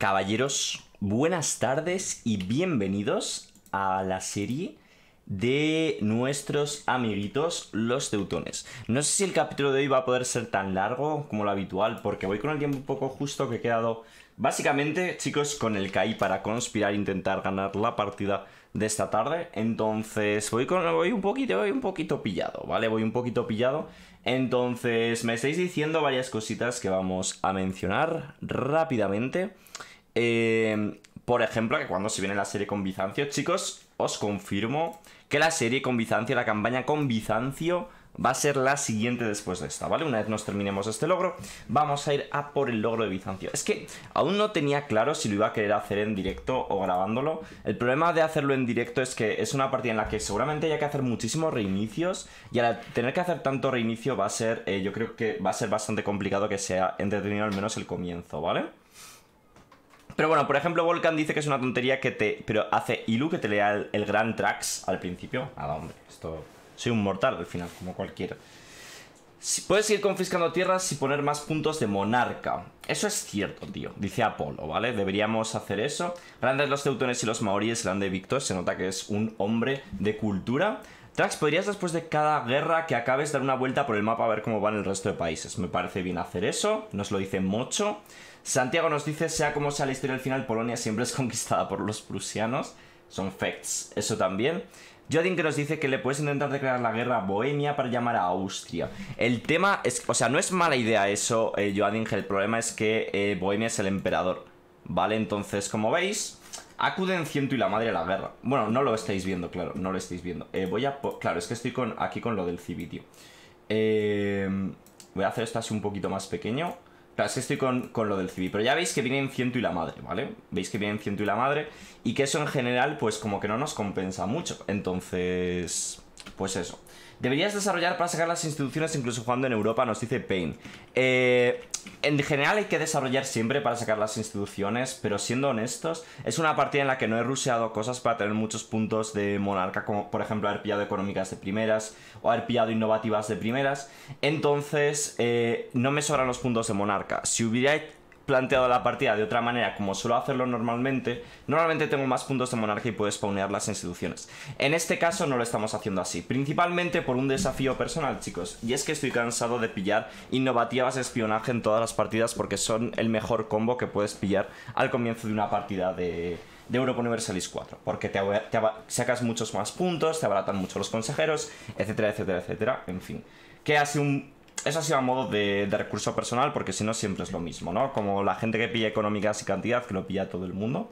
Caballeros, buenas tardes y bienvenidos a la serie de nuestros amiguitos los teutones. No sé si el capítulo de hoy va a poder ser tan largo como lo habitual, porque voy con el tiempo un poco justo que he quedado básicamente, chicos, con el CAI para conspirar e intentar ganar la partida de esta tarde. Entonces, voy con voy un poquito, voy un poquito pillado, ¿vale? Voy un poquito pillado. Entonces, me estáis diciendo varias cositas que vamos a mencionar rápidamente. Eh, por ejemplo, que cuando se viene la serie con Bizancio, chicos, os confirmo que la serie con Bizancio, la campaña con Bizancio, va a ser la siguiente después de esta, ¿vale? Una vez nos terminemos este logro, vamos a ir a por el logro de Bizancio. Es que aún no tenía claro si lo iba a querer hacer en directo o grabándolo. El problema de hacerlo en directo es que es una partida en la que seguramente haya que hacer muchísimos reinicios y al tener que hacer tanto reinicio va a ser, eh, yo creo que va a ser bastante complicado que sea entretenido al menos el comienzo, ¿vale? Pero bueno, por ejemplo, Volcan dice que es una tontería que te. Pero hace Ilu que te lea el, el Gran Trax al principio. Nada, hombre, esto. Soy un mortal al final, como cualquiera. Si puedes ir confiscando tierras y poner más puntos de monarca. Eso es cierto, tío. Dice Apolo, ¿vale? Deberíamos hacer eso. Grandes los teutones y los maoríes, grande Víctor. Se nota que es un hombre de cultura. Trax, ¿podrías después de cada guerra que acabes dar una vuelta por el mapa a ver cómo van el resto de países? Me parece bien hacer eso. Nos lo dice Mocho. Santiago nos dice, sea como sea la historia del final, Polonia siempre es conquistada por los prusianos. Son facts, eso también. Jodin que nos dice que le puedes intentar declarar la guerra a Bohemia para llamar a Austria. El tema es, o sea, no es mala idea eso, eh, Jodin, el problema es que eh, Bohemia es el emperador. ¿Vale? Entonces, como veis, acuden ciento y la madre a la guerra. Bueno, no lo estáis viendo, claro, no lo estáis viendo. Eh, voy a... Claro, es que estoy con, aquí con lo del civi, Eh, voy a hacer esto así un poquito más pequeño. Claro, es que estoy con, lo del civil. Pero ya veis que vienen ciento y la madre, ¿vale? Veis que vienen ciento y la madre. Y que eso en general, pues como que no nos compensa mucho. Entonces, pues eso. Deberías desarrollar para sacar las instituciones incluso jugando en Europa, nos dice Pain. Eh, en general hay que desarrollar siempre para sacar las instituciones, pero siendo honestos, es una partida en la que no he ruseado cosas para tener muchos puntos de monarca, como por ejemplo haber pillado económicas de primeras o haber pillado innovativas de primeras. Entonces, eh, no me sobran los puntos de monarca. Si hubiera planteado la partida de otra manera, como suelo hacerlo normalmente, normalmente tengo más puntos de monarquía y puedo spawnear las instituciones. En este caso no lo estamos haciendo así, principalmente por un desafío personal, chicos, y es que estoy cansado de pillar innovativas de espionaje en todas las partidas porque son el mejor combo que puedes pillar al comienzo de una partida de, de Europa Universalis 4, porque te, te, sacas muchos más puntos, te abaratan mucho los consejeros, etcétera, etcétera, etcétera, en fin. Que hace un eso ha sido a modo de, recurso personal, porque si no siempre es lo mismo, ¿no? Como la gente que pilla económicas y cantidad, que lo pilla todo el mundo.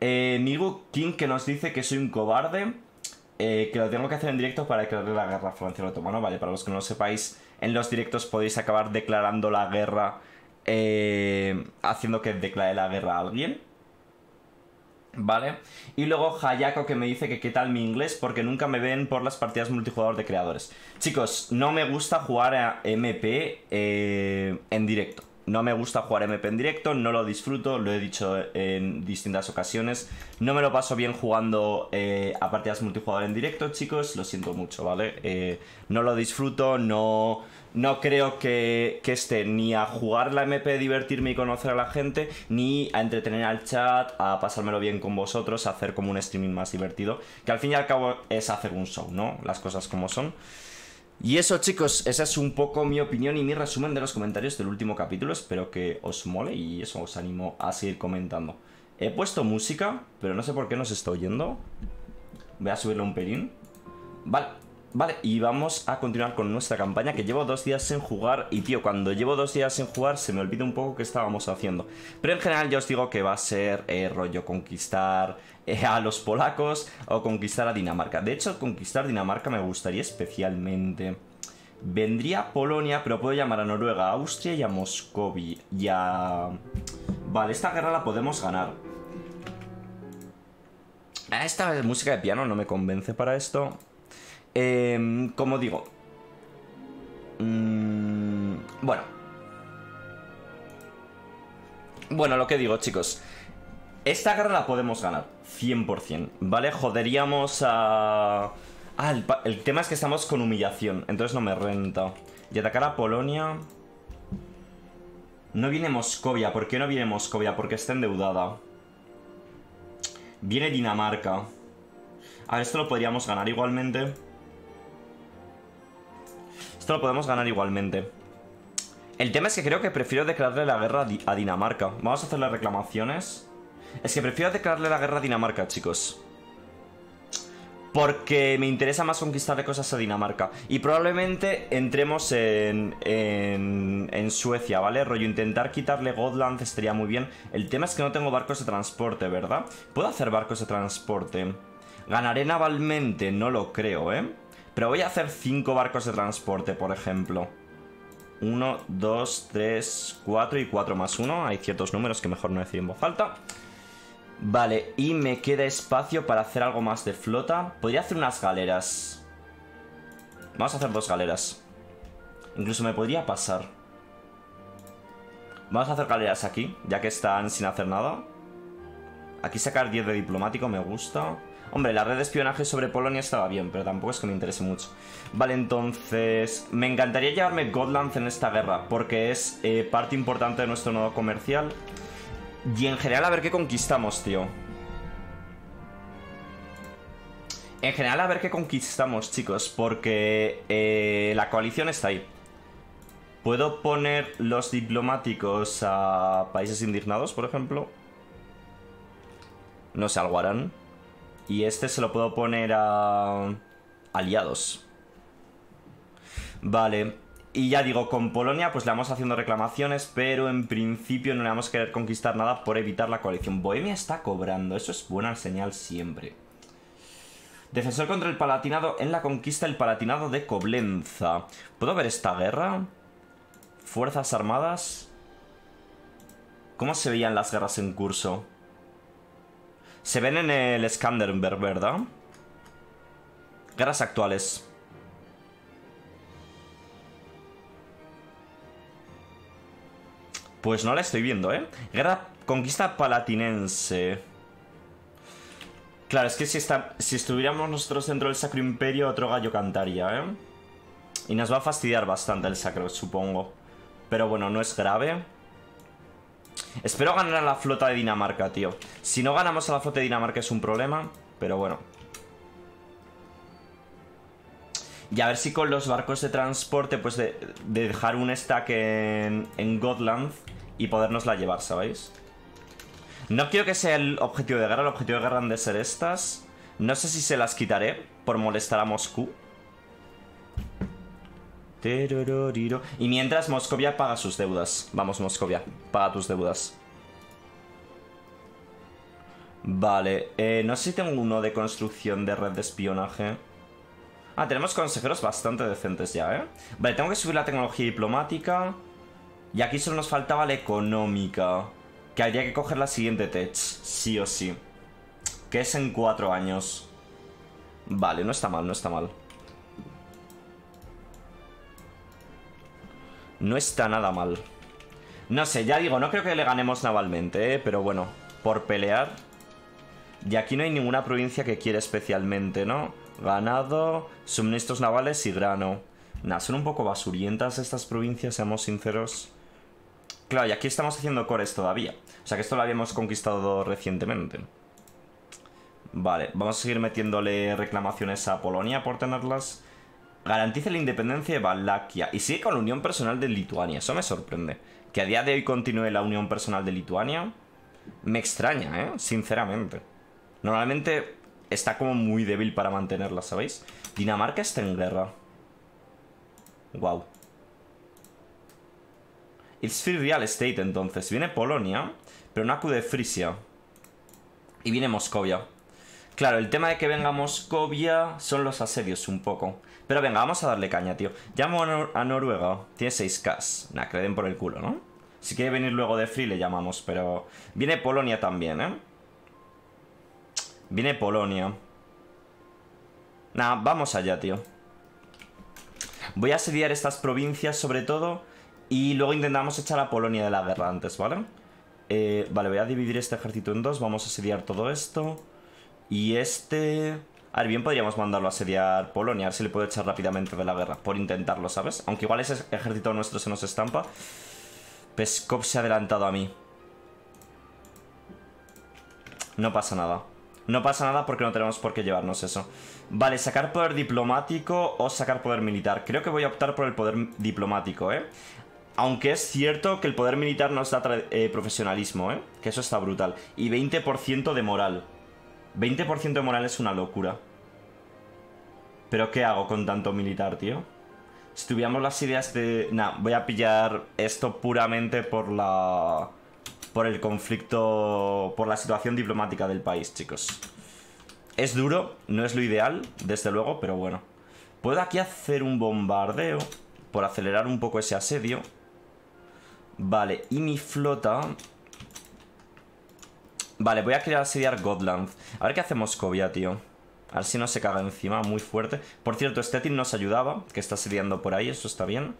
Eh, Migu King que nos dice que soy un cobarde, eh, que lo tengo que hacer en directo para declarar la guerra francesa-otomana. Vale, para los que no lo sepáis, en los directos podéis acabar declarando la guerra, eh, haciendo que declare la guerra a alguien. ¿Vale? Y luego Hayako que me dice que qué tal mi inglés porque nunca me ven por las partidas multijugador de creadores. Chicos, no me gusta jugar a MP eh, en directo. No me gusta jugar MP en directo, no lo disfruto, lo he dicho en distintas ocasiones. No me lo paso bien jugando eh, a partidas multijugador en directo, chicos, lo siento mucho, ¿vale? Eh, no lo disfruto, no, no creo que, que esté ni a jugar la MP, divertirme y conocer a la gente, ni a entretener al chat, a pasármelo bien con vosotros, a hacer como un streaming más divertido, que al fin y al cabo es hacer un show, ¿no? Las cosas como son. Y eso chicos, esa es un poco mi opinión y mi resumen de los comentarios del último capítulo. Espero que os mole y eso os animo a seguir comentando. He puesto música, pero no sé por qué no se está oyendo. Voy a subirle un pelín. Vale, vale, y vamos a continuar con nuestra campaña que llevo dos días sin jugar. Y tío, cuando llevo dos días sin jugar se me olvida un poco qué estábamos haciendo. Pero en general ya os digo que va a ser eh, rollo conquistar eh, a los polacos o conquistar a Dinamarca. De hecho, conquistar Dinamarca me gustaría especialmente. Vendría Polonia, pero puedo llamar a Noruega, a Austria y a Moscovia. Y a... Vale, esta guerra la podemos ganar. Esta música de piano no me convence para esto. Em, como digo... Mm, bueno. Bueno, lo que digo, chicos. Esta guerra la podemos ganar, 100%, ¿vale? Joderíamos a... Ah, el, tema es que estamos con humillación, entonces no me renta. Y atacar a Polonia... No viene Moscovia. ¿Por qué no viene Moscovia? Porque está endeudada. Viene Dinamarca. A esto lo podríamos ganar igualmente. Esto lo podemos ganar igualmente. El tema es que creo que prefiero declararle la guerra a Dinamarca. Vamos a hacerle reclamaciones. Es que prefiero declararle la guerra a Dinamarca, chicos. Porque me interesa más conquistarle cosas a Dinamarca. Y probablemente entremos en, en, en, Suecia, ¿vale? Rollo, intentar quitarle Gotland estaría muy bien. El tema es que no tengo barcos de transporte, ¿verdad? ¿Puedo hacer barcos de transporte? ¿Ganaré navalmente? No lo creo, ¿eh? Pero voy a hacer 5 barcos de transporte, por ejemplo. 1, 2, 3, 4 y 4 más 1. Hay ciertos números que mejor no decir en voz alta. Vale, y me queda espacio para hacer algo más de flota. Podría hacer unas galeras. Vamos a hacer dos galeras. Incluso me podría pasar. Vamos a hacer galeras aquí, ya que están sin hacer nada. Aquí sacar 10 de diplomático me gusta. Hombre, la red de espionaje sobre Polonia estaba bien, pero tampoco es que me interese mucho. Vale, entonces... Me encantaría llevarme Gotland en esta guerra, porque es eh, parte importante de nuestro nodo comercial. Y en general a ver qué conquistamos, tío. En general a ver qué conquistamos, chicos, porque eh, la coalición está ahí. ¿Puedo poner los diplomáticos a países indignados, por ejemplo? No sé, algo harán. Y este se lo puedo poner a... Aliados. Vale. Y ya digo, con Polonia pues le vamos haciendo reclamaciones, pero en principio no le vamos a querer conquistar nada por evitar la coalición. Bohemia está cobrando, eso es buena señal siempre. Defensor contra el Palatinado en la conquista del Palatinado de Coblenza. ¿Puedo ver esta guerra? Fuerzas armadas. ¿Cómo se veían las guerras en curso? Se ven en el Skanderberg, ¿verdad? Guerras actuales. Pues no la estoy viendo, ¿eh? Guerra conquista palatinense. Claro, es que si, está, si estuviéramos nosotros dentro del Sacro Imperio, otro gallo cantaría, ¿eh? Y nos va a fastidiar bastante el Sacro, supongo. Pero bueno, no es grave. Espero ganar a la flota de Dinamarca, tío. Si no ganamos a la flota de Dinamarca es un problema, pero bueno. Y a ver si con los barcos de transporte, pues de, dejar un stack en, en Gotland y podernosla llevar, ¿sabéis? No quiero que sea el objetivo de guerra, el objetivo de guerra han de ser estas. No sé si se las quitaré por molestar a Moscú. Y mientras Moscovia paga sus deudas. Vamos, Moscovia, paga tus deudas. Vale, eh, no sé si tengo uno de construcción de red de espionaje. Ah, tenemos consejeros bastante decentes ya, ¿eh? Vale, tengo que subir la tecnología diplomática. Y aquí solo nos faltaba la económica. Que habría que coger la siguiente tech, sí o sí. Que es en cuatro años. Vale, no está mal, no está mal. No está nada mal. No sé, ya digo, no creo que le ganemos navalmente, ¿eh? pero bueno, por pelear. Y aquí no hay ninguna provincia que quiera especialmente, ¿no? Ganado, suministros navales y grano. Nah, son un poco basurientas estas provincias, seamos sinceros. Claro, y aquí estamos haciendo cores todavía. O sea que esto lo habíamos conquistado recientemente. Vale, vamos a seguir metiéndole reclamaciones a Polonia por tenerlas. Garantice la independencia de Valaquia y sigue con la unión personal de Lituania. Eso me sorprende. Que a día de hoy continúe la unión personal de Lituania me extraña, ¿eh? Sinceramente. Normalmente está como muy débil para mantenerla, ¿sabéis? Dinamarca está en guerra. Wow. It's free real estate, entonces. Viene Polonia, pero no acude Frisia. Y viene Moscovia. Claro, el tema de que venga Moscovia son los asedios un poco. Pero venga, vamos a darle caña, tío. Llamo a, Noruega. Tiene 6K. Nah, que le den por el culo, ¿no? Si quiere venir luego de Free le llamamos, pero... Viene Polonia también, ¿eh? Viene Polonia. Nah, vamos allá, tío. Voy a asediar estas provincias sobre todo y luego intentamos echar a Polonia de la guerra antes, ¿vale? Eh, vale, voy a dividir este ejército en dos. Vamos a asediar todo esto. Y este... A ver, bien podríamos mandarlo a asediar Polonia, a ver si le puedo echar rápidamente de la guerra, por intentarlo, ¿sabes? Aunque igual ese ejército nuestro se nos estampa. Peskov se ha adelantado a mí. No pasa nada. No pasa nada porque no tenemos por qué llevarnos eso. Vale, sacar poder diplomático o sacar poder militar. Creo que voy a optar por el poder diplomático, ¿eh? Aunque es cierto que el poder militar nos da eh, profesionalismo, ¿eh? Que eso está brutal. Y 20% de moral. 20% de moral es una locura. ¿Pero qué hago con tanto militar, tío? Si tuviéramos las ideas de... Nah, voy a pillar esto puramente por la... Por el conflicto... Por la situación diplomática del país, chicos. Es duro, no es lo ideal, desde luego, pero bueno. Puedo aquí hacer un bombardeo por acelerar un poco ese asedio. Vale, y mi flota... Vale, voy a querer asediar Godland. A ver qué hace Moscovia, tío. A ver si no se caga encima, muy fuerte. Por cierto, Stettin nos ayudaba, que está asediando por ahí, eso está bien.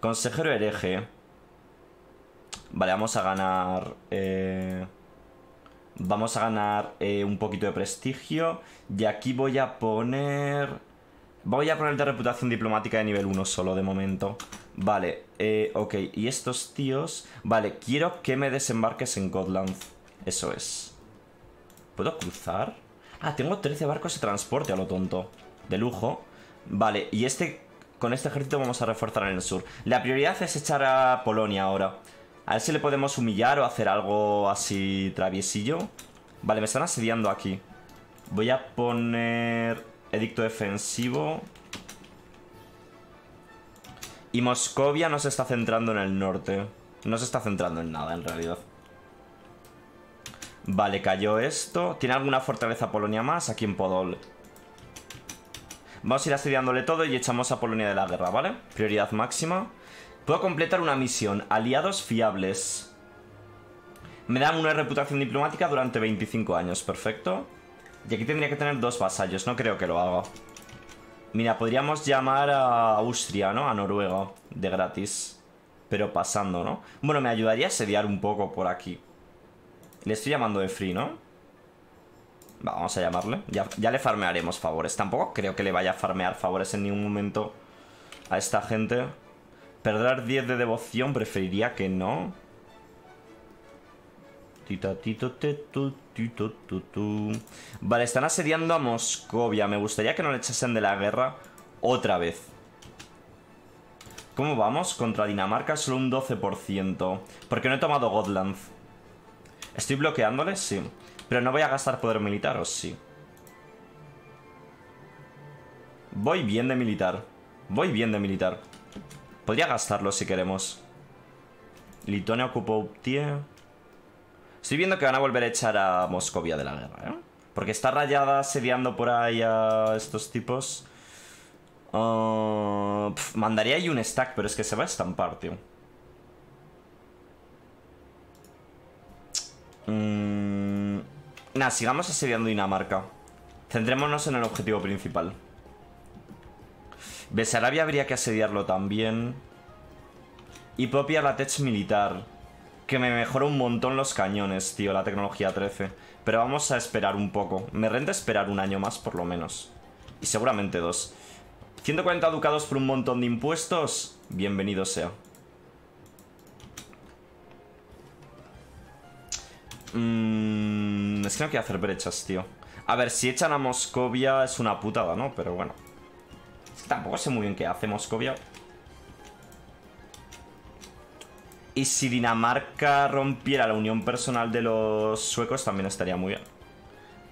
Consejero hereje. Vale, vamos a ganar... Eh... Vamos a ganar eh, un poquito de prestigio. Y aquí voy a poner... Voy a poner de reputación diplomática de nivel 1 solo de momento. Vale, eh, ok. Y estos tíos... Vale, quiero que me desembarques en Godland. Eso es. ¿Puedo cruzar? Ah, tengo 13 barcos de transporte a lo tonto. De lujo. Vale, y este... Con este ejército vamos a reforzar en el sur. La prioridad es echar a Polonia ahora. A ver si le podemos humillar o hacer algo así traviesillo. Vale, me están asediando aquí. Voy a poner edicto defensivo. Y Moscovia no se está centrando en el norte. No se está centrando en nada, en realidad. Vale, cayó esto. ¿Tiene alguna fortaleza Polonia más? Aquí en Podol. Vamos a ir asediándole todo y echamos a Polonia de la guerra, ¿vale? Prioridad máxima. Puedo completar una misión. Aliados fiables. Me dan una reputación diplomática durante 25 años. Perfecto. Y aquí tendría que tener dos vasallos. No creo que lo haga. Mira, podríamos llamar a Austria, ¿no? A Noruega. De gratis. Pero pasando, ¿no? Bueno, me ayudaría a sediar un poco por aquí. Le estoy llamando de ¿no? vamos a llamarle. Ya, ya le farmearemos favores. Tampoco creo que le vaya a farmear favores en ningún momento a esta gente. Perder 10 de devoción preferiría que no. Vale, están asediando a Moscovia. Me gustaría que no le echasen de la guerra otra vez. ¿Cómo vamos? Contra Dinamarca solo un 12%. Porque no he tomado Godland. ¿Estoy bloqueándoles? Sí. Pero no voy a gastar poder militar, ¿o sí? Voy bien de militar. Voy bien de militar. Podría gastarlo si queremos. Lituania ocupó Uptie. Estoy viendo que van a volver a echar a Moscovia de la guerra, ¿eh? Porque está rayada asediando por ahí a estos tipos. Uh, mandaría ahí un stack, pero es que se va a estampar, tío. Mm, nah, sigamos asediando Dinamarca. Centrémonos en el objetivo principal. Besarabia habría que asediarlo también. Y propia la tech militar. Que me mejora un montón los cañones, tío, la tecnología 13. Pero vamos a esperar un poco. Me renta esperar un año más, por lo menos. Y seguramente dos. 140 ducados por un montón de impuestos. Bienvenido sea. Mmm, es que no quiero hacer brechas, tío. A ver, si echan a Moscovia es una putada, ¿no? Pero bueno. Tampoco sé muy bien qué hace Moscovia. Y si Dinamarca rompiera la unión personal de los suecos también estaría muy bien.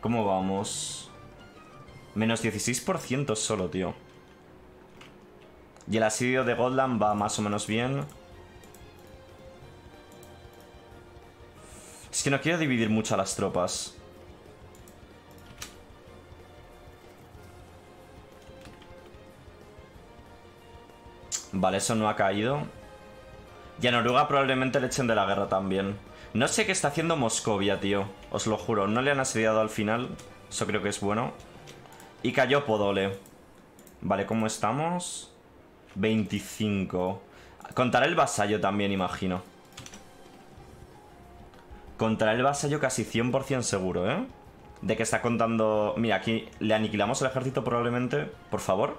¿Cómo vamos? Menos 16% solo, tío. Y el asedio de Godland va más o menos bien. Es que no quiero dividir mucho a las tropas. Vale, eso no ha caído. Y a Noruega probablemente le echen de la guerra también. No sé qué está haciendo Moscovia, tío. Os lo juro. No le han asediado al final. Eso creo que es bueno. Y cayó Podole. Vale, ¿cómo estamos? 25. Contará el vasallo también, imagino. Contra el vasallo casi 100% seguro, ¿eh? De que está contando... Mira, aquí le aniquilamos el ejército probablemente. Por favor.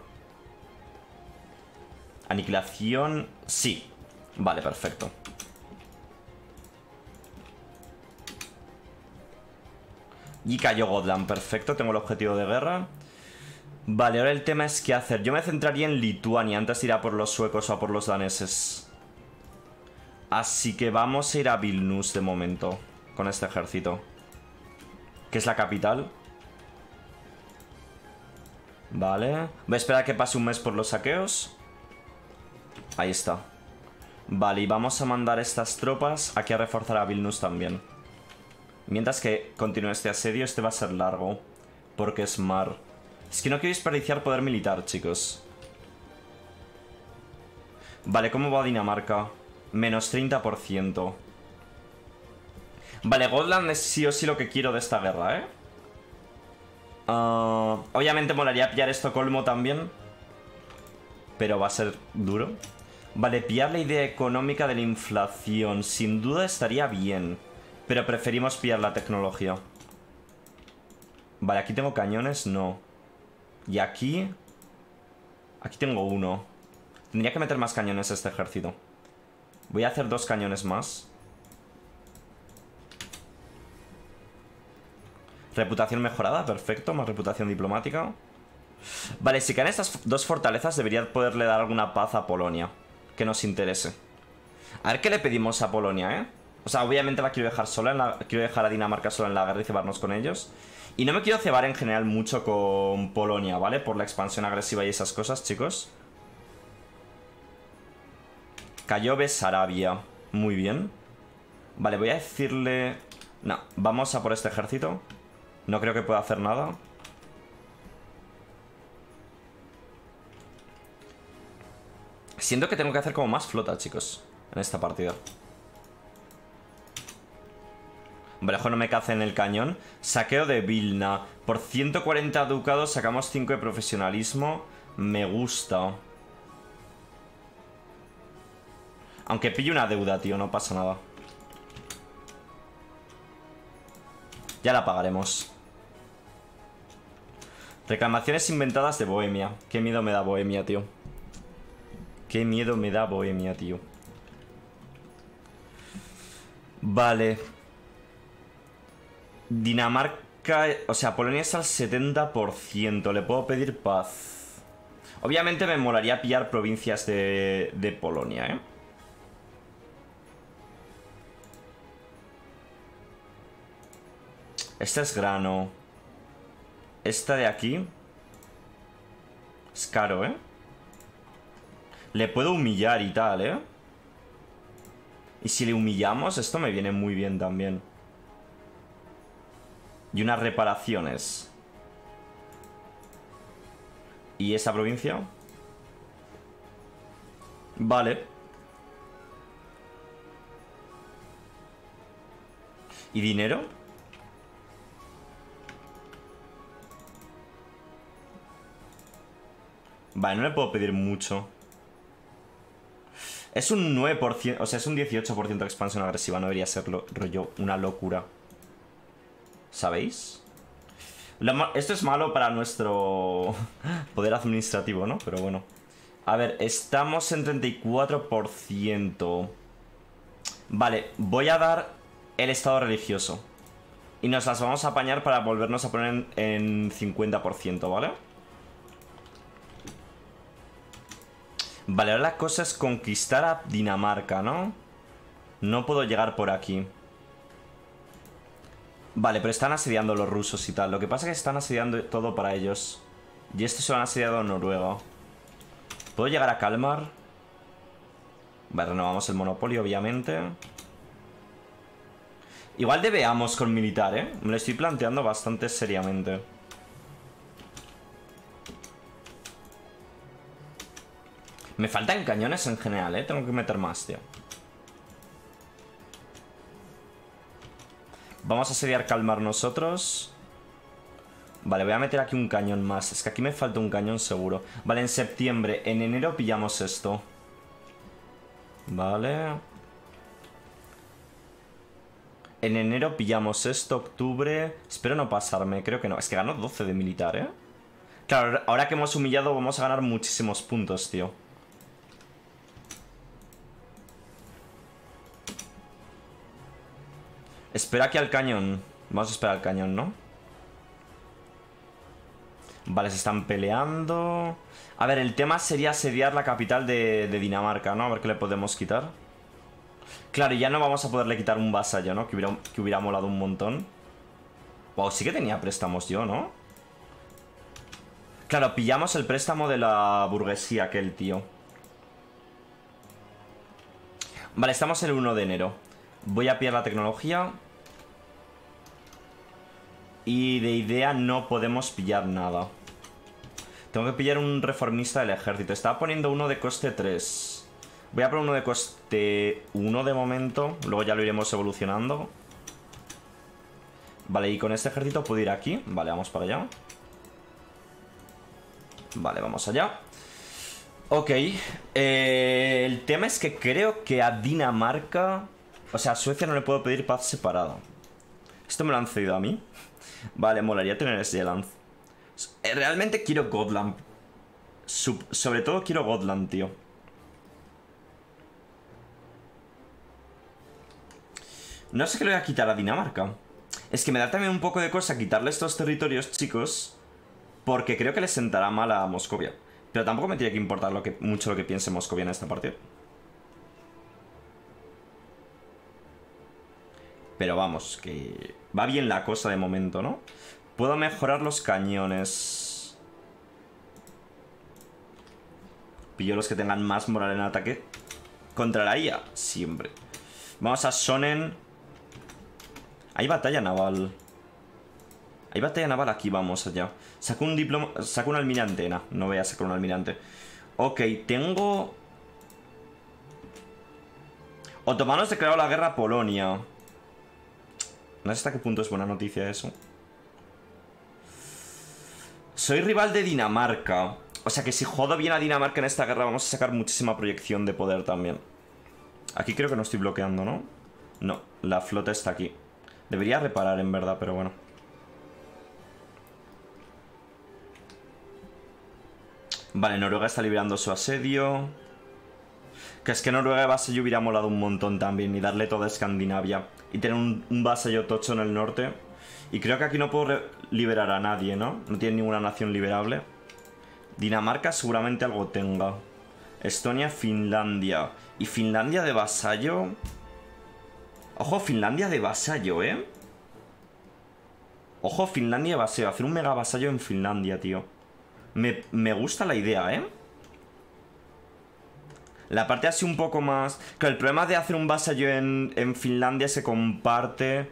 Aniquilación... Sí. Vale, perfecto. Y cayó Godland, perfecto, tengo el objetivo de guerra Vale, ahora el tema es qué hacer Yo me centraría en Lituania antes de ir a por los suecos o a por los daneses Así que vamos a ir a Vilnius de momento, con este ejército. Que es la capital. Vale. Voy a esperar a que pase un mes por los saqueos. Ahí está. Vale, y vamos a mandar estas tropas aquí a reforzar a Vilnius también. Mientras que continúe este asedio, este va a ser largo. Porque es mar. Es que no quiero desperdiciar poder militar, chicos. Vale, ¿cómo va Dinamarca? Menos 30%. Vale, Gotland es sí o sí lo que quiero de esta guerra, ¿eh? Ah, obviamente molaría pillar Estocolmo también. Pero va a ser duro. Vale, pillar la idea económica de la inflación. Sin duda estaría bien. Pero preferimos pillar la tecnología. Vale, aquí tengo cañones, no. Y aquí... Aquí tengo uno. Tendría que meter más cañones a este ejército. Voy a hacer dos cañones más. Reputación mejorada, perfecto. Más reputación diplomática. Vale, si caen estas dos fortalezas debería poderle dar alguna paz a Polonia. Que nos interese. A ver qué le pedimos a Polonia, ¿eh? O sea, obviamente la quiero dejar sola, en la, quiero dejar a Dinamarca sola en la guerra y cebarnos con ellos. Y no me quiero cebar en general mucho con Polonia, ¿vale? Por la expansión agresiva y esas cosas, chicos. Cayó Besarabia. Muy bien. Vale, voy a decirle... No, vamos a por este ejército. No creo que pueda hacer nada. Siento que tengo que hacer como más flota, chicos. En esta partida. Vale, no me cace en el cañón. Saqueo de Vilna. Por 140 ducados sacamos 5 de profesionalismo. Me gusta. Aunque pille una deuda, tío, no pasa nada. Ya la pagaremos. Reclamaciones inventadas de Bohemia. Qué miedo me da Bohemia, tío. Qué miedo me da Bohemia, tío. Vale. Dinamarca... O sea, Polonia está al 70%. Le puedo pedir paz. Obviamente me molaría pillar provincias de, de Polonia, ¿eh? Este es grano. Esta de aquí. Es caro, ¿eh? Le puedo humillar y tal, ¿eh? Y si le humillamos, esto me viene muy bien también. Y unas reparaciones. ¿Y esa provincia? Vale. ¿Y dinero? Vale, no le puedo pedir mucho. Es un 9%, o sea, es un 18% de expansión agresiva. No debería ser rollo una locura. ¿Sabéis? esto es malo para nuestro poder administrativo, ¿no? Pero bueno. A ver, estamos en 34%. Vale, voy a dar el estado religioso. Y nos las vamos a apañar para volvernos a poner en, en 50%, ¿vale? Vale, ahora la cosa es conquistar a Dinamarca, ¿no? No puedo llegar por aquí. Vale, pero están asediando los rusos y tal. Lo que pasa es que están asediando todo para ellos. Y estos se lo han asediado a Noruega. ¿Puedo llegar a Kalmar? Vale, renovamos el monopolio, obviamente. Igual debeamos con militar, ¿eh? Me lo estoy planteando bastante seriamente. Me faltan cañones en general, ¿eh? Tengo que meter más, tío. Vamos a asediar calmar nosotros. Vale, voy a meter aquí un cañón más. Es que aquí me falta un cañón seguro. Vale, en septiembre. En enero pillamos esto. Vale. En enero pillamos esto, octubre... Espero no pasarme, creo que no. Es que gano 12 de militar, ¿eh? Claro, ahora que hemos humillado vamos a ganar muchísimos puntos, tío. Espera aquí al cañón. Vamos a esperar al cañón, ¿no? Vale, se están peleando. A ver, el tema sería asediar la capital de, Dinamarca, ¿no? A ver qué le podemos quitar. Claro, y ya no vamos a poderle quitar un vasallo, ¿no? Que hubiera, que hubiera molado un montón. Wow, sí que tenía préstamos yo, ¿no? Claro, pillamos el préstamo de la burguesía, aquel tío. Vale, estamos el 1 de enero. Voy a pillar la tecnología. Y de idea no podemos pillar nada. Tengo que pillar un reformista del ejército. Estaba poniendo uno de coste 3. Voy a poner uno de coste 1 de momento. Luego ya lo iremos evolucionando. Vale, y con este ejército puedo ir aquí. Vale, vamos para allá. Vale, vamos allá. Ok. Eh, el tema es que creo que a Dinamarca... O sea, a Suecia no le puedo pedir paz separada. Esto me lo han cedido a mí. Vale, molaría tener Zealand. Eh, realmente quiero Godland. sobre todo quiero Godland, tío. No sé qué le voy a quitar a Dinamarca. Es que me da también un poco de cosa quitarle estos territorios, chicos. Porque creo que le sentará mal a Moscovia. Pero tampoco me tiene que importar mucho lo que piense Moscovia en esta partida. Pero vamos, que va bien la cosa de momento, ¿no? Puedo mejorar los cañones. Pillo los que tengan más moral en ataque. Contra la IA, siempre. Vamos a Sonen. Hay batalla naval. Hay batalla naval aquí, vamos allá. Saco un diploma... Saco un almirante. No, no voy a sacar un almirante. Ok, tengo... Otomanos declarado la guerra a Polonia. No sé hasta qué punto es buena noticia eso. Soy rival de Dinamarca. O sea que si jodo bien a Dinamarca en esta guerra vamos a sacar muchísima proyección de poder también. Aquí creo que no estoy bloqueando, ¿no? No, la flota está aquí. Debería reparar en verdad, pero bueno. Vale, Noruega está liberando su asedio. Que es que Noruega de base yo hubiera molado un montón también y darle toda Escandinavia. Y tener un, un vasallo tocho en el norte. Y creo que aquí no puedo liberar a nadie, ¿no? No tiene ninguna nación liberable. Dinamarca seguramente algo tenga. Estonia, Finlandia. Y Finlandia de vasallo... Ojo, Finlandia de vasallo, ¿eh? Ojo, Finlandia de vasallo. Hacer un mega vasallo en Finlandia, tío. Me, gusta la idea, ¿eh? La parte así un poco más... Que el problema de hacer un vasallo en, Finlandia se comparte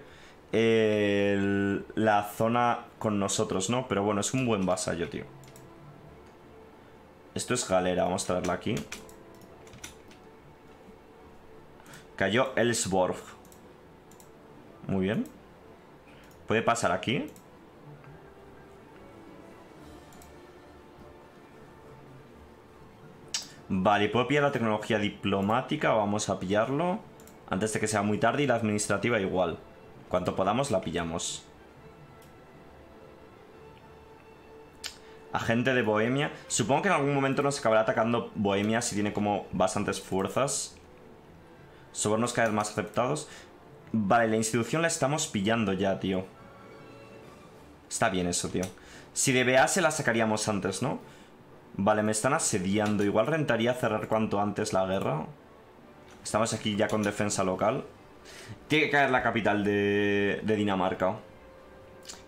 la zona con nosotros, ¿no? Pero bueno, es un buen vasallo, tío. Esto es galera, vamos a traerla aquí. Cayó Ellsborg. Muy bien. Puede pasar aquí. Vale, ¿puedo pillar la tecnología diplomática? Vamos a pillarlo. Antes de que sea muy tarde y la administrativa igual. Cuanto podamos la pillamos. Agente de Bohemia. Supongo que en algún momento nos acabará atacando Bohemia si tiene como bastantes fuerzas. Sobornos cada vez más aceptados. Vale, la institución la estamos pillando ya, tío. Está bien eso, tío. Si de BA se la sacaríamos antes, ¿no? Vale, me están asediando. Igual rentaría cerrar cuanto antes la guerra. Estamos aquí ya con defensa local. Tiene que caer la capital de, de Dinamarca.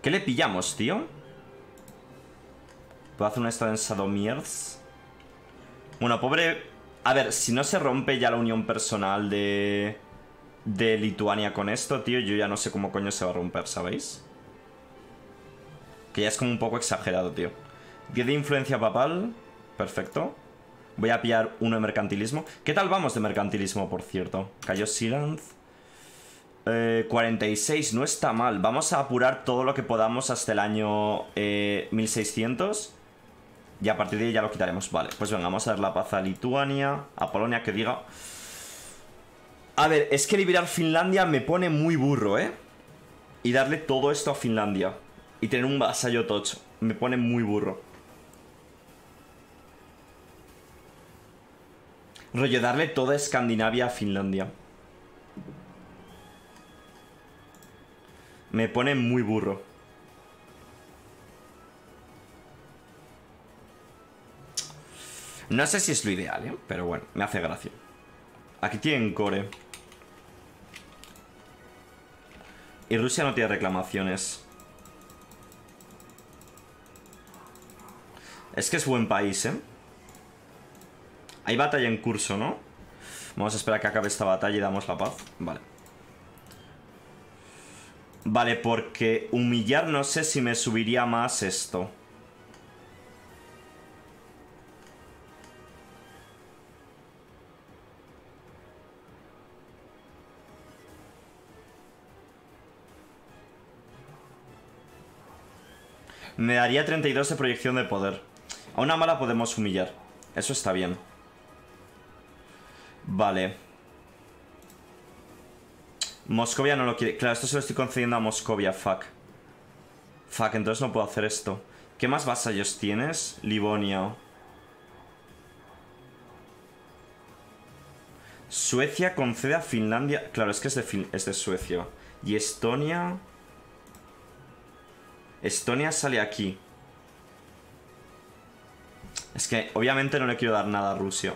¿Qué le pillamos, tío? Puedo hacer un estado en Sadomiers. Bueno, pobre... A ver, si no se rompe ya la unión personal de... De Lituania con esto, tío, yo ya no sé cómo coño se va a romper, ¿sabéis? Que ya es como un poco exagerado, tío. 10 de influencia papal. Perfecto. Voy a pillar uno de mercantilismo. ¿Qué tal vamos de mercantilismo, por cierto? Cayó Silanth. 46, no está mal. Vamos a apurar todo lo que podamos hasta el año 1600. Eh, y a partir de ahí ya lo quitaremos. Vale, pues venga, vamos a dar la paz a Lituania, a Polonia, que diga... A ver, es que liberar Finlandia me pone muy burro, ¿eh? Y darle todo esto a Finlandia. Y tener un vasallo tocho. Me pone muy burro. Rollo, darle toda Escandinavia a Finlandia. Me pone muy burro. No sé si es lo ideal, ¿eh? Pero bueno, me hace gracia. Aquí tienen core. Y Rusia no tiene reclamaciones. Es que es buen país, ¿eh? Hay batalla en curso, ¿no? Vamos a esperar a que acabe esta batalla y damos la paz. Vale. Vale, porque humillar no sé si me subiría más esto. Me daría 32 de proyección de poder. A una mala podemos humillar. Eso está bien. Vale. Moscovia no lo quiere. Claro, esto se lo estoy concediendo a Moscovia, fuck. Fuck, entonces no puedo hacer esto. ¿Qué más vasallos tienes? Livonia. Suecia concede a Finlandia... Claro, es que es de, es de Suecia. Y Estonia... Estonia sale aquí. Es que obviamente no le quiero dar nada a Rusia.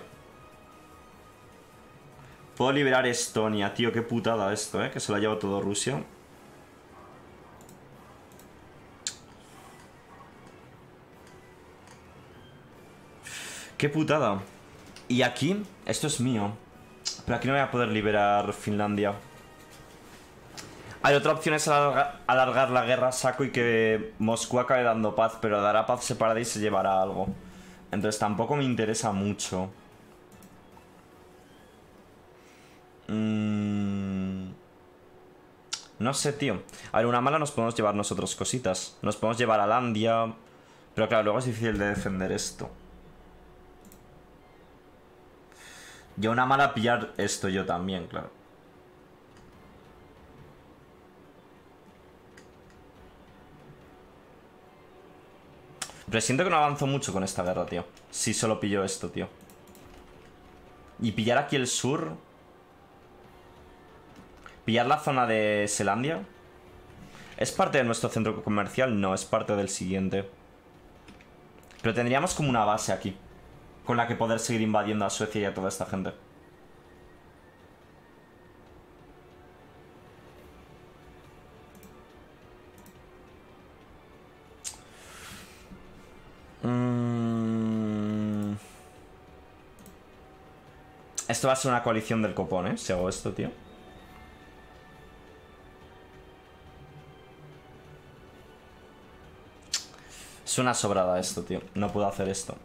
Puedo liberar Estonia, tío, qué putada esto, ¿eh? Que se lo ha llevado todo Rusia. Qué putada. Y aquí, esto es mío. Pero aquí no voy a poder liberar Finlandia. Hay otra opción es alargar, la guerra saco y que Moscú acabe dando paz, pero dará paz separada y se llevará algo. Entonces tampoco me interesa mucho. Mm. No sé, tío. A ver, una mala nos podemos llevar nosotros cositas. Nos podemos llevar a Landia. Pero claro, luego es difícil de defender esto. Yo una mala pillar esto yo también, claro. Pero siento que no avanzo mucho con esta guerra, tío. Si solo pillo esto, tío. Y pillar aquí el sur... Pillar la zona de Selandia. ¿Es parte de nuestro centro comercial? No, es parte del siguiente. Pero tendríamos como una base aquí. Con la que poder seguir invadiendo a Suecia y a toda esta gente. Mm. Esto va a ser una coalición del copón, ¿eh? Si hago esto, tío. Es una sobrada esto, tío. No puedo hacer esto.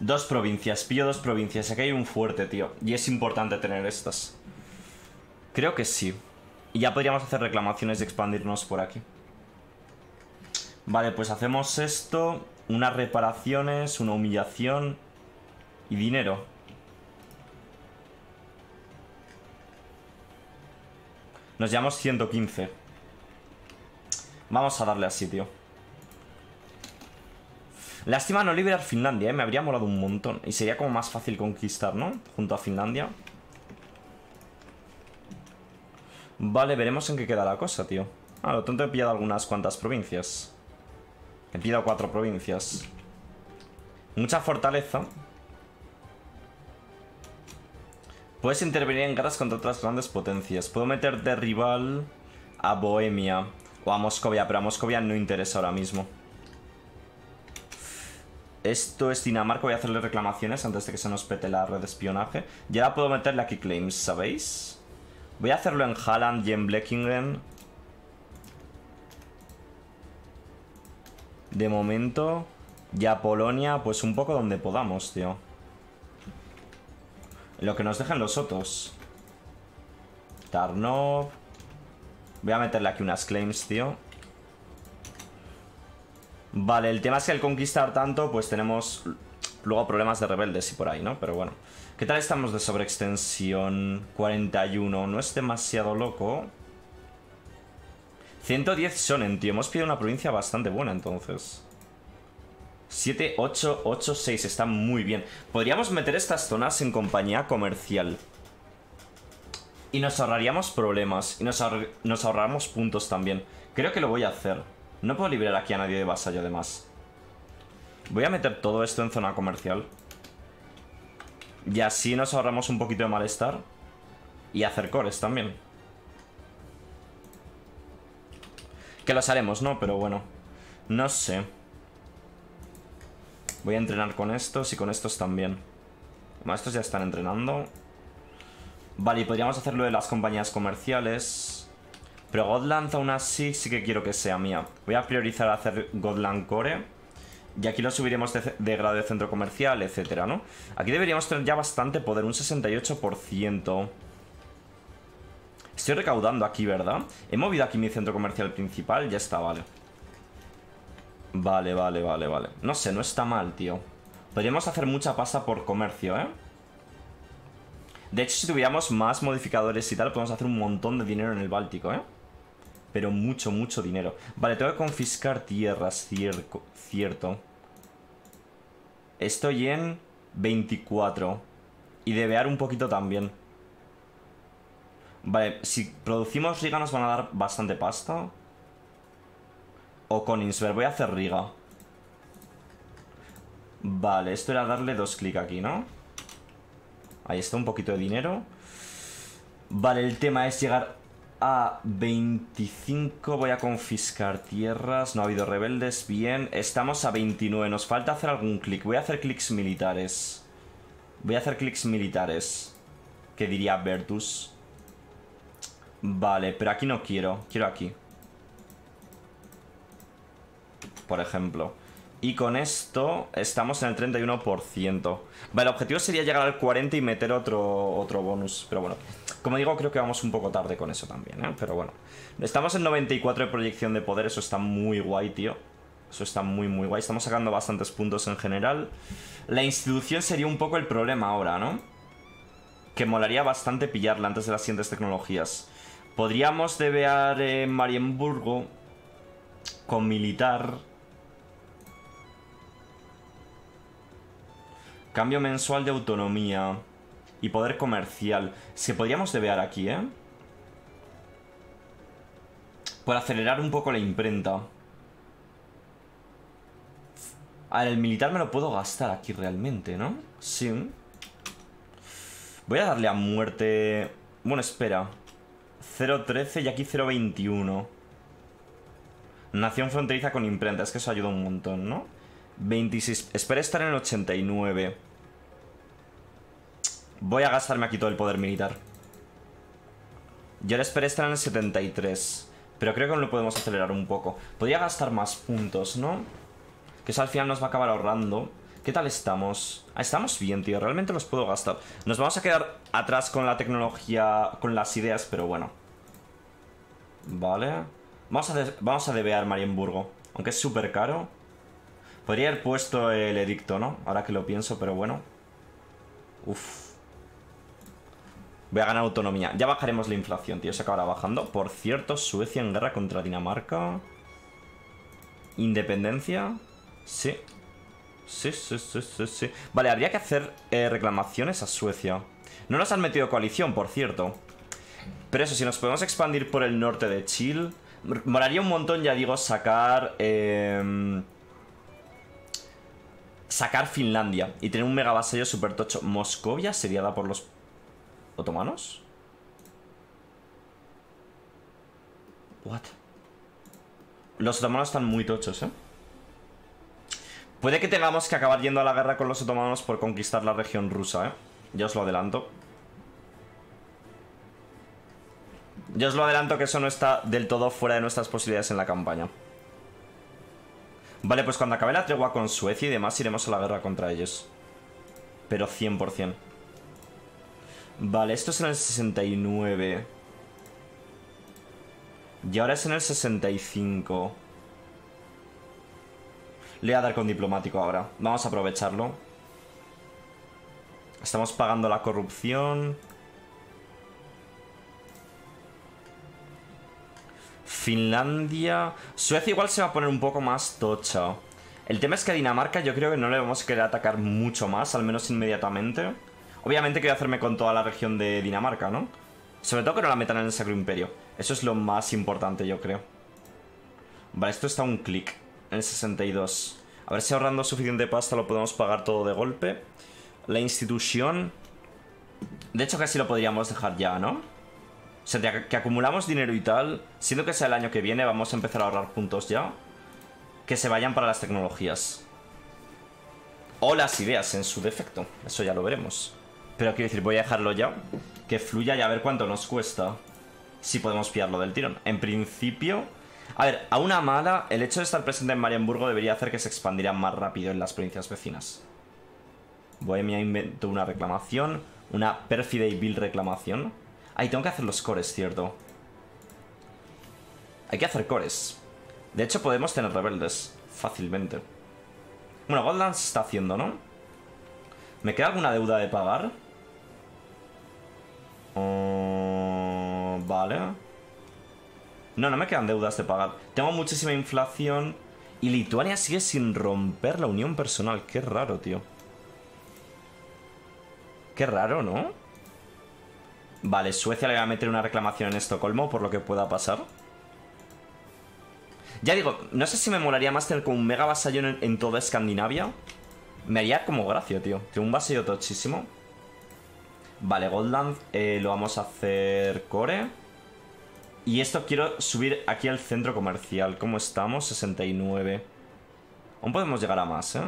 Dos provincias, pillo dos provincias. Aquí hay un fuerte, tío. Y es importante tener estas. Creo que sí. Y ya podríamos hacer reclamaciones y expandirnos por aquí. Vale, pues hacemos esto. Unas reparaciones, una humillación y dinero. Nos llevamos 115. Vamos a darle así, tío. Lástima no liberar Finlandia, ¿eh? Me habría molado un montón. Y sería como más fácil conquistar, ¿no? Junto a Finlandia. Vale, veremos en qué queda la cosa, tío. Ah, lo tonto he pillado algunas cuantas provincias. He pillado cuatro provincias. Mucha fortaleza. Puedes intervenir en guerras contra otras grandes potencias. Puedo meter de rival a Bohemia o a Moscovia, pero a Moscovia no interesa ahora mismo. Esto es Dinamarca, voy a hacerle reclamaciones antes de que se nos pete la red de espionaje. Ya puedo meterle aquí claims, ¿sabéis? Voy a hacerlo en Halland y en Bleckingen. De momento. Ya Polonia, pues un poco donde podamos, tío. Lo que nos dejan los otros. Tarnov. Voy a meterle aquí unas claims, tío. Vale, el tema es que al conquistar tanto, pues tenemos luego problemas de rebeldes y por ahí, ¿no? Pero bueno. ¿Qué tal estamos de sobreextensión? 41, no es demasiado loco. 110 sonen, tío. Hemos pedido una provincia bastante buena, entonces. 7, 8, 8, 6. Está muy bien. Podríamos meter estas zonas en compañía comercial. Y nos ahorraríamos problemas. Y nos, ahorramos puntos también. Creo que lo voy a hacer. No puedo liberar aquí a nadie de vasallo, además. Voy a meter todo esto en zona comercial. Y así nos ahorramos un poquito de malestar. Y hacer cores también. Que los haremos, ¿no? Pero bueno. No sé. Voy a entrenar con estos y con estos también. Bueno, estos ya están entrenando. Vale, y podríamos hacerlo de las compañías comerciales. Pero Godland aún así sí que quiero que sea mía. Voy a priorizar hacer Godland Core. Y aquí lo subiremos de, de, grado de centro comercial, etcétera, ¿no? Aquí deberíamos tener ya bastante poder, un 68%. Estoy recaudando aquí, ¿verdad? He movido aquí mi centro comercial principal, ya está, vale. Vale, vale, vale, vale. No sé, no está mal, tío. Podríamos hacer mucha pasta por comercio, ¿eh? De hecho, si tuviéramos más modificadores y tal, podemos hacer un montón de dinero en el Báltico, ¿eh? Pero mucho, mucho dinero. Vale, tengo que confiscar tierras, cierto. Estoy en 24. Y debear un poquito también. Vale, si producimos riga nos van a dar bastante pasta. O con Insver, voy a hacer riga. Vale, esto era darle dos clics aquí, ¿no? Ahí está, un poquito de dinero. Vale, el tema es llegar a 25. Voy a confiscar tierras. No ha habido rebeldes. Bien. Estamos a 29. Nos falta hacer algún clic. Voy a hacer clics militares. Voy a hacer clics militares. Que diría Vertus. Vale, pero aquí no quiero. Quiero aquí. Por ejemplo. Y con esto estamos en el 31%. Vale, el objetivo sería llegar al 40 y meter otro, otro bonus. Pero bueno, como digo, creo que vamos un poco tarde con eso también, ¿eh? Pero bueno. Estamos en 94 de proyección de poder. Eso está muy guay, tío. Eso está muy, muy guay. Estamos sacando bastantes puntos en general. La institución sería un poco el problema ahora, ¿no? Que molaría bastante pillarla antes de las siguientes tecnologías. Podríamos debear en Marienburgo con militar Cambio mensual de autonomía. Y poder comercial. Si podríamos debear aquí, ¿eh? Por acelerar un poco la imprenta. A el militar me lo puedo gastar aquí realmente, ¿no? Sí. Voy a darle a muerte... Bueno, espera. 0.13 y aquí 0.21. Nación fronteriza con imprenta. Es que eso ayuda un montón, ¿no? 26. Espera estar en el 89. Voy a gastarme aquí todo el poder militar. Yo ahora esperé estar en el 73. Pero creo que lo podemos acelerar un poco. Podría gastar más puntos, ¿no? Que eso al final nos va a acabar ahorrando. ¿Qué tal estamos? Ah, estamos bien, tío. Realmente los puedo gastar. Nos vamos a quedar atrás con la tecnología, con las ideas, pero bueno. Vale. Vamos a, vamos a debear Marienburgo. Aunque es súper caro. Podría haber puesto el edicto, ¿no? Ahora que lo pienso, pero bueno. Uf. Voy a ganar autonomía. Ya bajaremos la inflación, tío. Se acabará bajando. Por cierto, Suecia en guerra contra Dinamarca. Independencia. Sí. Sí, sí, sí, sí, sí. Vale, habría que hacer eh, reclamaciones a Suecia. No nos han metido coalición, por cierto. Pero eso, si nos podemos expandir por el norte de Chile... Molaría un montón, ya digo, sacar... Eh, sacar Finlandia y tener un mega vasallo super tocho. ¿Moscovia sería da por los otomanos? What? Los otomanos están muy tochos, ¿eh? Puede que tengamos que acabar yendo a la guerra con los otomanos por conquistar la región rusa, ¿eh? Ya os lo adelanto. Ya os lo adelanto que eso no está del todo fuera de nuestras posibilidades en la campaña. Vale, pues cuando acabe la tregua con Suecia y demás iremos a la guerra contra ellos. Pero 100%. Vale, esto es en el 69. Y ahora es en el 65. Le voy a dar con diplomático ahora. Vamos a aprovecharlo. Estamos pagando la corrupción. Finlandia... Suecia igual se va a poner un poco más tocha. El tema es que a Dinamarca yo creo que no le vamos a querer atacar mucho más, al menos inmediatamente. Obviamente quiero hacerme con toda la región de Dinamarca, ¿no? Sobre todo que no la metan en el Sacro Imperio. Eso es lo más importante, yo creo. Vale, esto está un clic en el 62. A ver si ahorrando suficiente pasta lo podemos pagar todo de golpe. La institución... De hecho, casi lo podríamos dejar ya, ¿no? Sea, que acumulamos dinero y tal. Siendo que sea el año que viene, vamos a empezar a ahorrar puntos ya. Que se vayan para las tecnologías. O las ideas en su defecto. Eso ya lo veremos. Pero quiero decir, voy a dejarlo ya. Que fluya y a ver cuánto nos cuesta. Si podemos pillarlo del tirón. En principio... A ver, a una mala, el hecho de estar presente en Marienburgo debería hacer que se expandieran más rápido en las provincias vecinas. Bohemia inventó una reclamación. Una pérfida y vil reclamación. Ahí tengo que hacer los cores, cierto. Hay que hacer cores. De hecho, podemos tener rebeldes. Fácilmente. Bueno, Godland se está haciendo, ¿no? ¿Me queda alguna deuda de pagar? Oh, vale. No, no me quedan deudas de pagar. Tengo muchísima inflación. Y Lituania sigue sin romper la unión personal. Qué raro, tío. Qué raro, ¿no? Vale, Suecia le va a meter una reclamación en Estocolmo por lo que pueda pasar. Ya digo, no sé si me molaría más tener como un mega vasallo en, toda Escandinavia. Me haría como gracia, tío. Tengo un vasallo tochísimo. Vale, Goldland eh, lo vamos a hacer core. Y esto quiero subir aquí al centro comercial. ¿Cómo estamos? 69. Aún podemos llegar a más, ¿eh?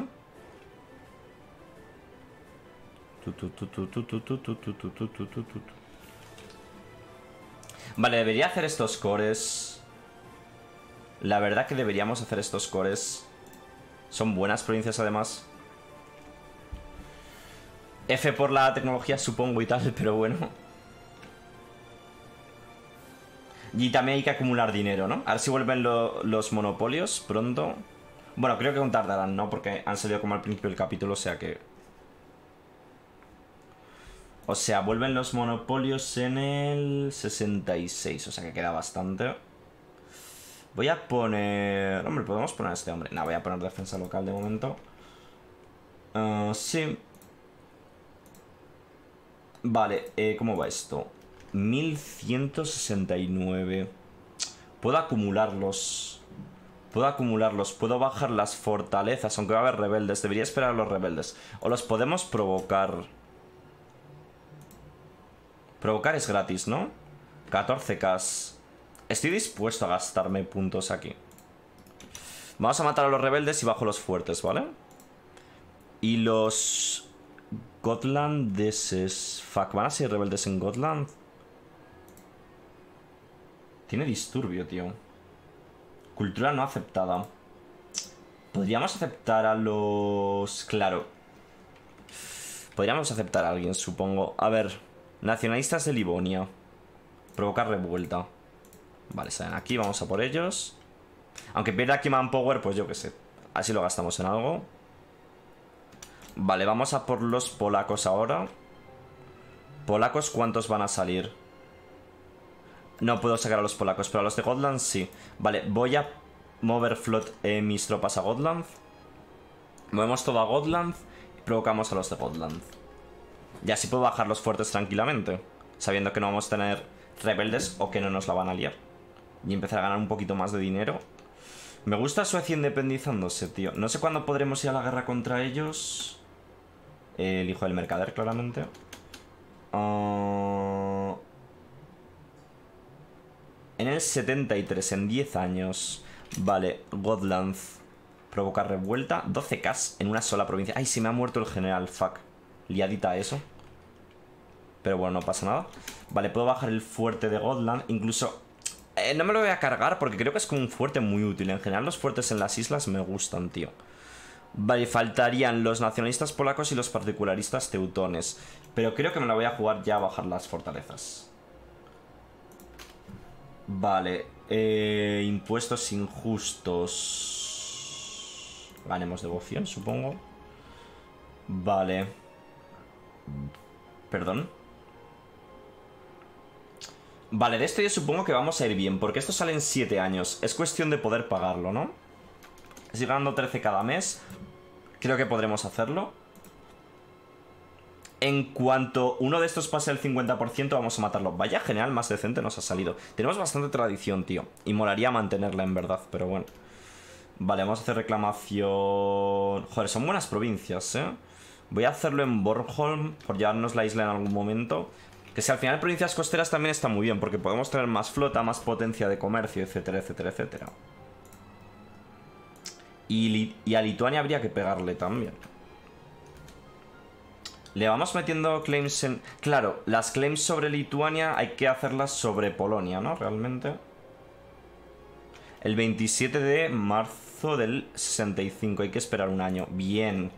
Vale, debería hacer estos cores. La verdad que deberíamos hacer estos cores. Son buenas provincias además. F por la tecnología supongo y tal, pero bueno. Y también hay que acumular dinero, ¿no? A ver si vuelven los monopolios pronto. Bueno, creo que aún tardarán, ¿no? Porque han salido como al principio del capítulo, o sea que... O sea, vuelven los monopolios en el 66, o sea que queda bastante. Voy a poner... Hombre, podemos poner a este hombre. No, voy a poner defensa local de momento. Uh, sí. Vale, eh, ¿cómo va esto? 1169. Puedo acumularlos. Puedo acumularlos. Puedo bajar las fortalezas, aunque va a haber rebeldes. Debería esperar a los rebeldes. O los podemos provocar. Provocar es gratis, ¿no? 14k. Estoy dispuesto a gastarme puntos aquí. Vamos a matar a los rebeldes y bajo los fuertes, ¿vale? Y los... Gotlandeses... Fuck, ¿van a ser rebeldes en Gotland? Tiene disturbio, tío. Cultura no aceptada. Podríamos aceptar a los... Claro. Podríamos aceptar a alguien, supongo. A ver. Nacionalistas de Livonia. Provocar revuelta. Vale, salen aquí, vamos a por ellos. Aunque pierda aquí Manpower, pues yo qué sé. Así lo gastamos en algo. Vale, vamos a por los polacos ahora. Polacos, ¿cuántos van a salir? No puedo sacar a los polacos, pero a los de Gotland sí. Vale, voy a mover flot eh, mis tropas a Gotland. Movemos todo a Gotland y provocamos a los de Gotland. Y así puedo bajar los fuertes tranquilamente, sabiendo que no vamos a tener rebeldes o que no nos la van a liar y empezar a ganar un poquito más de dinero. Me gusta Suecia independizándose, tío. No sé cuándo podremos ir a la guerra contra ellos. El hijo del mercader, claramente. Ah, en el 73, en 10 años. Vale, Godland. Provocar revuelta. 12k en una sola provincia. Ay, se me ha muerto el general, fuck. Liadita eso. Pero bueno, no pasa nada. Vale, puedo bajar el fuerte de Godland. Incluso eh, no me lo voy a cargar porque creo que es como un fuerte muy útil. En general los fuertes en las islas me gustan, tío. Vale, faltarían los nacionalistas polacos y los particularistas teutones. Pero creo que me la voy a jugar ya a bajar las fortalezas. Vale. Eh, impuestos injustos. Ganemos devoción, supongo. Vale. Perdón. Vale, de esto yo supongo que vamos a ir bien, porque esto sale en 7 años. Es cuestión de poder pagarlo, ¿no? Si ganando 13 cada mes, creo que podremos hacerlo. En cuanto uno de estos pase el 50%, vamos a matarlo. Vaya genial, más decente nos ha salido. Tenemos bastante tradición, tío. Y molaría mantenerla, en verdad, pero bueno. Vale, vamos a hacer reclamación... Joder, son buenas provincias, ¿eh? Voy a hacerlo en Bornholm, por llevarnos la isla en algún momento. Que si al final provincias costeras también está muy bien, porque podemos tener más flota, más potencia de comercio, etcétera, etcétera, etcétera. Y, y a Lituania habría que pegarle también. Le vamos metiendo claims en... Claro, las claims sobre Lituania hay que hacerlas sobre Polonia, ¿no? Realmente. El 27 de marzo del 65. Hay que esperar un año. Bien.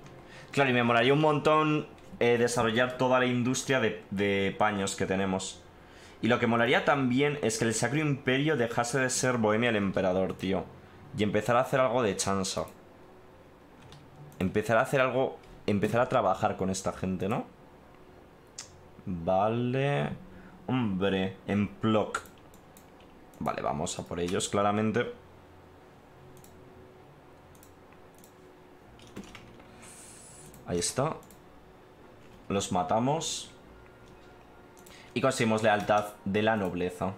Claro, y me molaría un montón eh, desarrollar toda la industria de, paños que tenemos. Y lo que molaría también es que el Sacro Imperio dejase de ser Bohemia el Emperador, tío. Y empezar a hacer algo de chanza. Empezar a hacer algo empezar a trabajar con esta gente, ¿no? Vale. Hombre, en Plock. Vale, vamos a por ellos, claramente. Ahí está. Los matamos. Y conseguimos lealtad de la nobleza.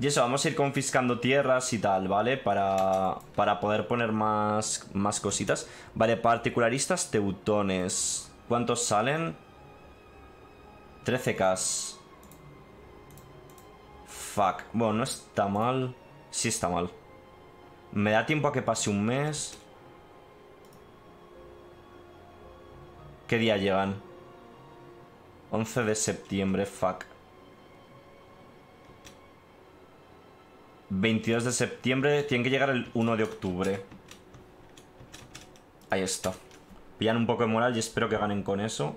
Y eso, vamos a ir confiscando tierras y tal, ¿vale? Para, para poder poner más, más cositas. Vale, particularistas teutones. ¿Cuántos salen? 13k. Fuck. Bueno, no está mal. Sí está mal. Me da tiempo a que pase un mes. ¿Qué día llegan? 11 de septiembre, fuck. 22 de septiembre, tienen que llegar el 1 de octubre. Ahí está. Pillan un poco de moral y espero que ganen con eso.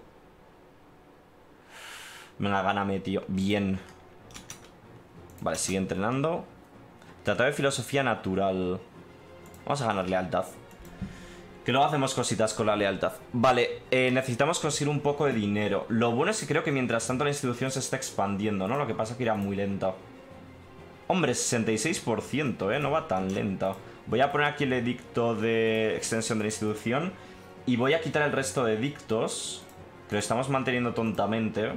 Venga, gáname, tío. Bien. Vale, sigue entrenando. Tratado de filosofía natural. Vamos a ganar lealtad. Que luego hacemos cositas con la lealtad. Vale, eh, necesitamos conseguir un poco de dinero. Lo bueno es que creo que mientras tanto la institución se está expandiendo, ¿no? Lo que pasa es que irá muy lenta. Hombre, 66%, ¿eh? No va tan lenta. Voy a poner aquí el edicto de extensión de la institución. Y voy a quitar el resto de edictos. Que lo estamos manteniendo tontamente.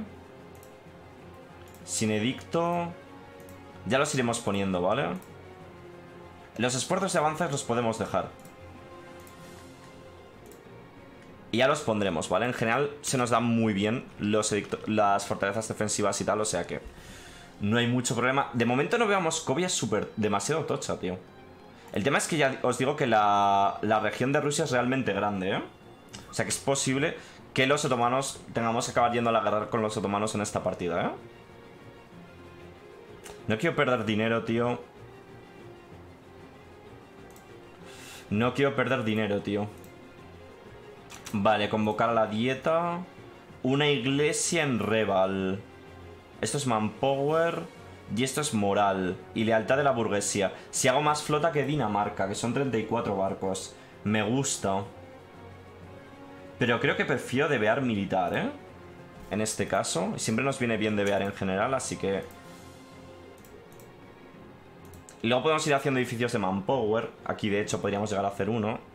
Sin edicto... Ya los iremos poniendo, ¿vale? Los esfuerzos de avances los podemos dejar. Y ya los pondremos, ¿vale? En general se nos dan muy bien los las fortalezas defensivas y tal, o sea que... No hay mucho problema. De momento no veo a Moscovia súper demasiado tocha, tío. El tema es que ya os digo que la, la región de Rusia es realmente grande, ¿eh? O sea que es posible que los otomanos tengamos que acabar yendo a la guerra con los otomanos en esta partida, ¿eh? No quiero perder dinero, tío. No quiero perder dinero, tío. Vale, convocar a la dieta. Una iglesia en Reval. Esto es manpower. Y esto es moral. Y lealtad de la burguesía. Si hago más flota que Dinamarca, que son 34 barcos. Me gusta. Pero creo que prefiero debear militar, ¿eh? En este caso. Siempre nos viene bien debear en general, así que... Y luego podemos ir haciendo edificios de manpower. Aquí, de hecho, podríamos llegar a hacer uno.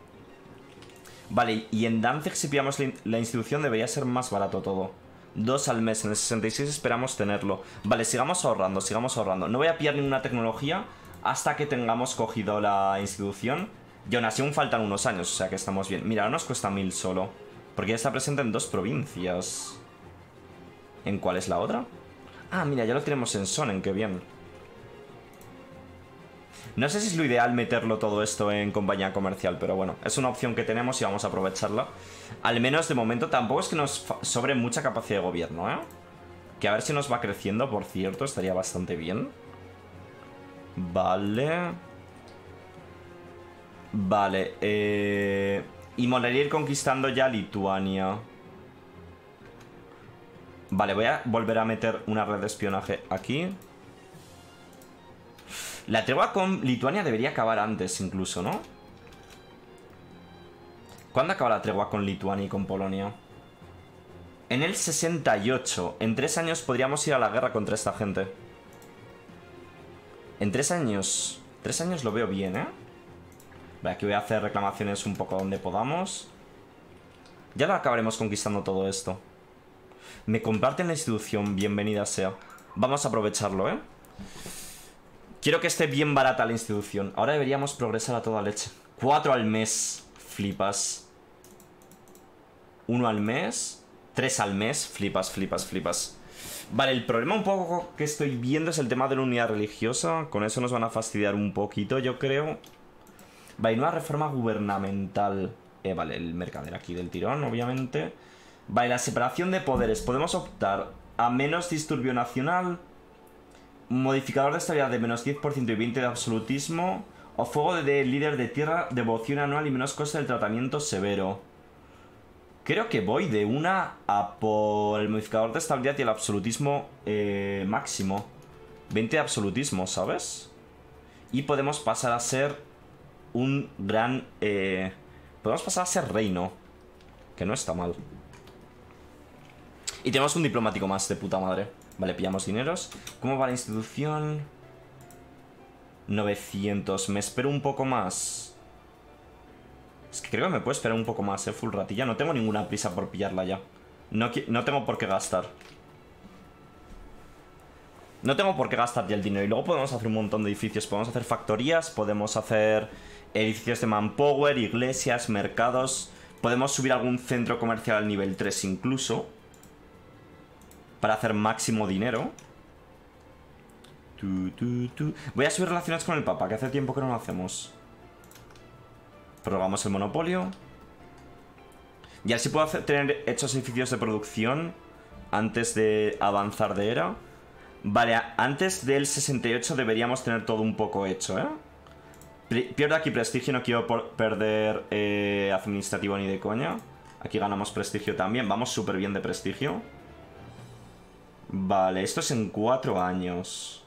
Vale, y en Danzig si pillamos la institución debería ser más barato todo. Dos al mes. En el 66 esperamos tenerlo. Vale, sigamos ahorrando, sigamos ahorrando. No voy a pillar ninguna tecnología hasta que tengamos cogido la institución. Y aún así aún faltan unos años, o sea que estamos bien. Mira, ahora nos cuesta mil solo. Porque ya está presente en dos provincias. ¿En cuál es la otra? Ah, mira, ya lo tenemos en Sonen, qué bien. No sé si es lo ideal meterlo todo esto en compañía comercial, pero bueno, es una opción que tenemos y vamos a aprovecharla. Al menos de momento tampoco es que nos sobre mucha capacidad de gobierno, ¿eh? Que a ver si nos va creciendo, por cierto, estaría bastante bien. Vale. Vale, eh... Y molaría ir conquistando ya Lituania. Vale, voy a volver a meter una red de espionaje aquí. La tregua con Lituania debería acabar antes incluso, ¿no? ¿Cuándo acaba la tregua con Lituania y con Polonia? En el 68. En tres años podríamos ir a la guerra contra esta gente. En tres años... Tres años lo veo bien, ¿eh? Aquí voy a hacer reclamaciones un poco donde podamos. Ya lo acabaremos conquistando todo esto. Me comparten la institución, bienvenida sea. Vamos a aprovecharlo, ¿eh? Quiero que esté bien barata la institución. Ahora deberíamos progresar a toda leche. Cuatro al mes. Flipas. Uno al mes. Tres al mes. Flipas, flipas, flipas. Vale, el problema un poco que estoy viendo es el tema de la unidad religiosa. Con eso nos van a fastidiar un poquito, yo creo. Vale, una reforma gubernamental. Eh, vale, el mercader aquí del tirón, obviamente. Vale, la separación de poderes. Podemos optar a menos disturbio nacional, modificador de estabilidad de menos 10% y 20% de absolutismo, o fuego de líder de tierra, devoción anual y menos coste del tratamiento severo. Creo que voy de una a por el modificador de estabilidad y el absolutismo eh, máximo. 20 de absolutismo, ¿sabes? Y podemos pasar a ser un gran... Eh, podemos pasar a ser reino. Que no está mal. Y tenemos un diplomático más de puta madre. Vale, pillamos dineros. ¿Cómo va la institución? 900. Me espero un poco más. Es que creo que me puedo esperar un poco más, eh, full ratilla. No tengo ninguna prisa por pillarla ya. No, no tengo por qué gastar. No tengo por qué gastar ya el dinero. Y luego podemos hacer un montón de edificios. Podemos hacer factorías, podemos hacer edificios de manpower, iglesias, mercados. Podemos subir algún centro comercial al nivel 3 incluso. Para hacer máximo dinero. Voy a subir relaciones con el Papa, que hace tiempo que no lo hacemos. Prorrogamos el monopolio. Y así puedo tener hechos edificios de producción antes de avanzar de era. Vale, antes del 68 deberíamos tener todo un poco hecho, ¿eh? Pierdo aquí prestigio, no quiero perder eh, administrativo ni de coña. Aquí ganamos prestigio también, vamos súper bien de prestigio. Vale, esto es en cuatro años.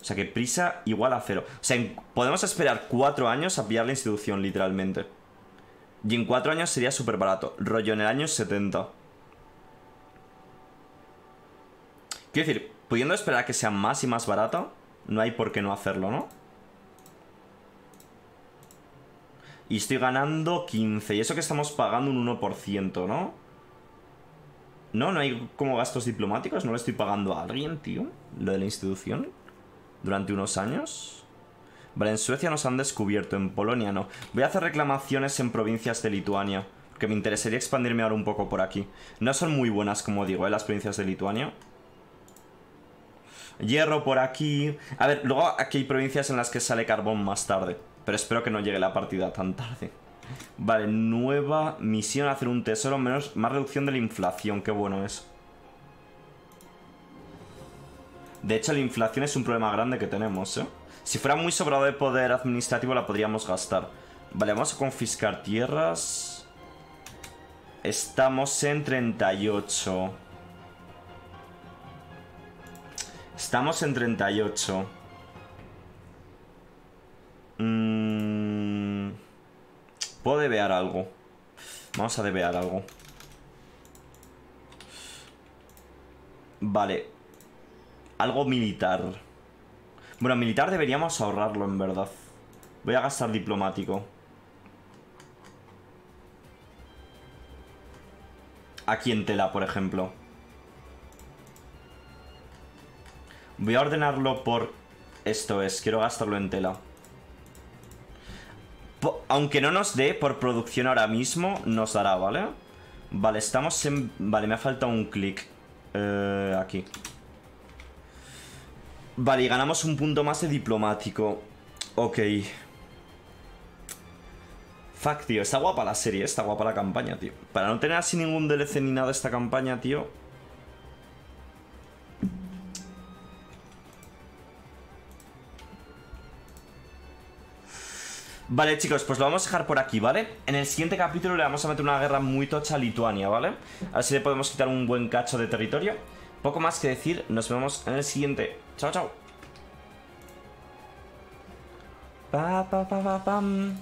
O sea que prisa igual a cero. O sea, podemos esperar cuatro años a pillar la institución, literalmente. Y en cuatro años sería súper barato. Rollo en el año 70. Quiero decir, pudiendo esperar a que sea más y más barato, no hay por qué no hacerlo, ¿no? Y estoy ganando 15. Y eso que estamos pagando un 1%, ¿no? No, no hay como gastos diplomáticos. No le estoy pagando a alguien, tío. Lo de la institución durante unos años. Vale, en Suecia nos han descubierto, en Polonia no. Voy a hacer reclamaciones en provincias de Lituania, porque me interesaría expandirme ahora un poco por aquí. No son muy buenas, como digo, ¿eh? las provincias de Lituania. Hierro por aquí. A ver, luego aquí hay provincias en las que sale carbón más tarde. Pero espero que no llegue la partida tan tarde. Vale, nueva misión, hacer un tesoro, menos, más reducción de la inflación, qué bueno es. De hecho, la inflación es un problema grande que tenemos, ¿eh? Si fuera muy sobrado de poder administrativo la podríamos gastar. Vale, vamos a confiscar tierras. Estamos en 38. Estamos en 38. Mmm... Puedo debear algo. Vamos a debear algo. Vale, algo militar. Bueno, militar deberíamos ahorrarlo, en verdad. Voy a gastar diplomático. Aquí en tela, por ejemplo. Voy a ordenarlo por... Esto es, quiero gastarlo en tela. Aunque no nos dé por producción ahora mismo, nos dará, ¿vale? Vale, estamos en... Vale, me ha faltado un clic. Eh, aquí. Vale, y ganamos un punto más de diplomático. Ok. Fuck, tío. Está guapa la serie, está guapa la campaña, tío. Para no tener así ningún DLC ni nada esta campaña, tío. Vale, chicos, pues lo vamos a dejar por aquí, ¿vale? En el siguiente capítulo le vamos a meter una guerra muy tocha a Lituania, ¿vale? Así le podemos quitar un buen cacho de territorio. Poco más que decir, nos vemos en el siguiente. Chao, chao. Pa, pa, pa, pa, pam.